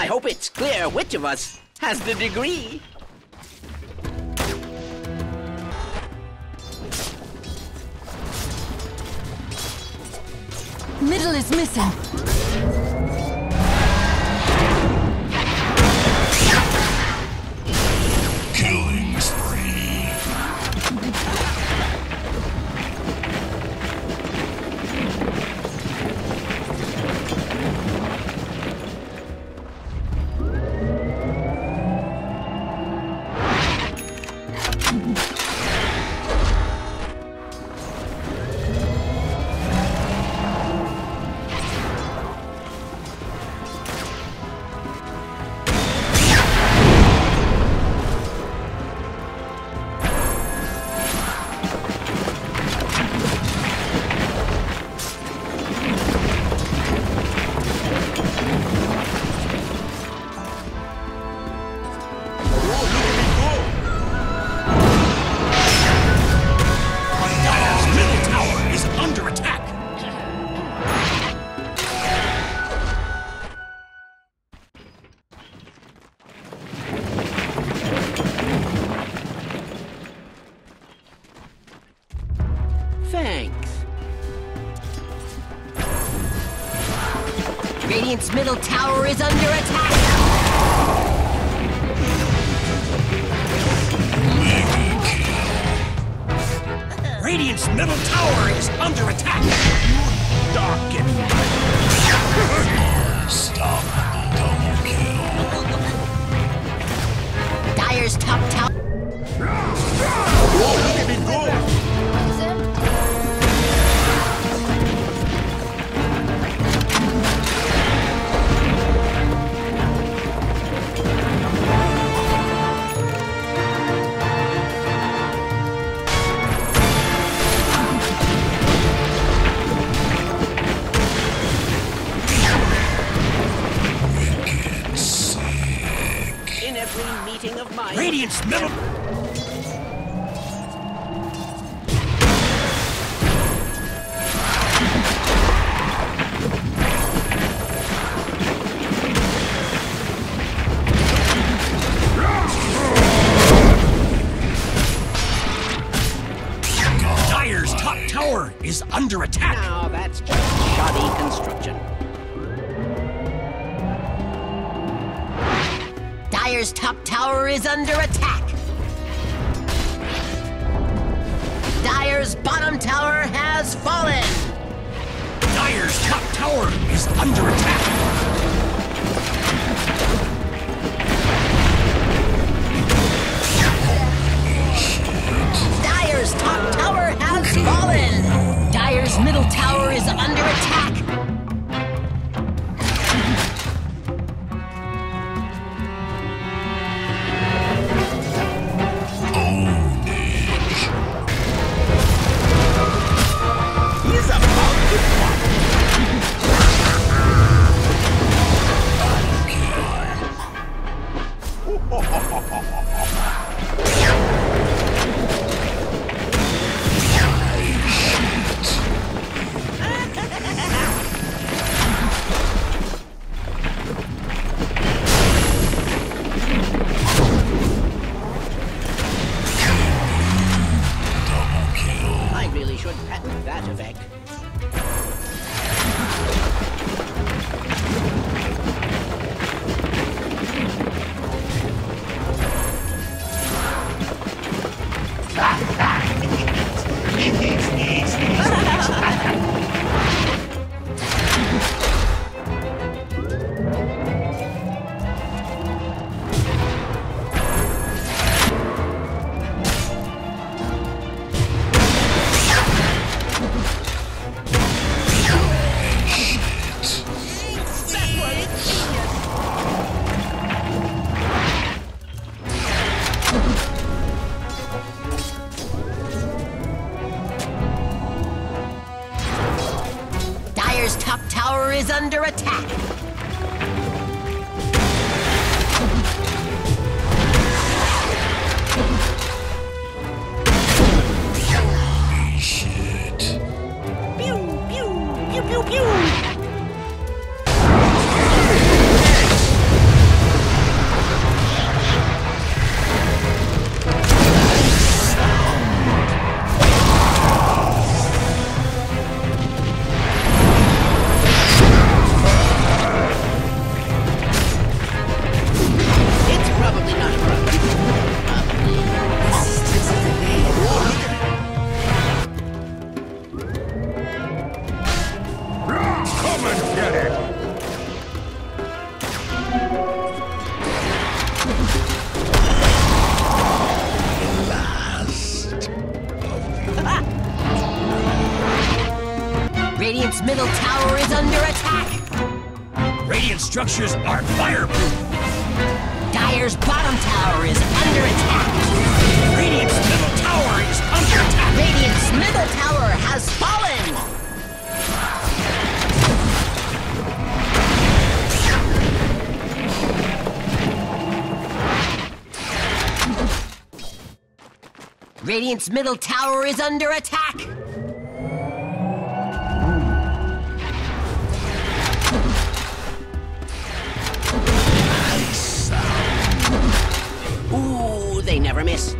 I hope it's clear which of us has the degree. Middle is missing. Radiant's middle tower is under attack. Radiant's middle tower is under attack. Darken. Stop. Double kill. Dire's top tower. Meeting of mine. Radiant's middle. Dire's top tower is under attack. Now that's just shoddy construction. Dire's top tower is under attack. Dyer's bottom tower has fallen. Dire's top tower is under attack. Radiant's middle tower is under attack. Radiant structures are fireproof. Dire's bottom tower is under attack. Radiant's middle tower is under attack. Radiant's middle tower has fallen. Radiant's middle tower is under attack. Never miss.